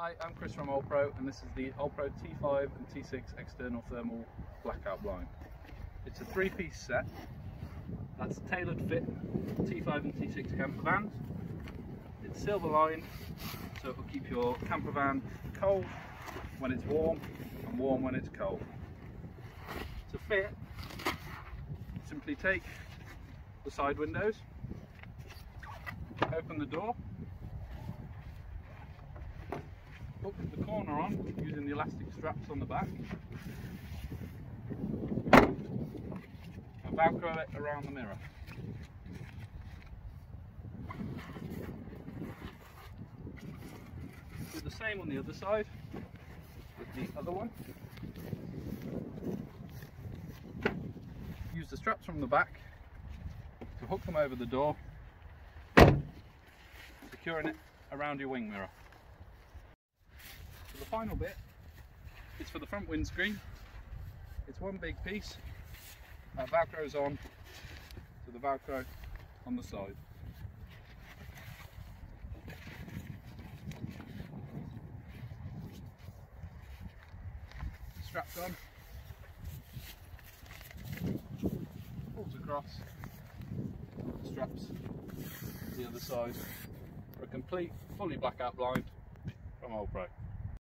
Hi, I'm Chris from OLPRO and this is the OLPRO T5 and T6 external thermal blackout blind. It's a three-piece set that's tailored fit T5 and T6 camper vans. It's silver lined so it will keep your camper van cold when it's warm and warm when it's cold. To fit, simply take the side windows, open the door hook the corner on using the elastic straps on the back and velcro it around the mirror. Do the same on the other side with the other one. Use the straps from the back to hook them over the door, securing it around your wing mirror the final bit is for the front windscreen. It's one big piece. That velcro's on to the velcro on the side. Strapped on. Pulls across. Straps the other side for a complete, fully blackout blind from OLPRO.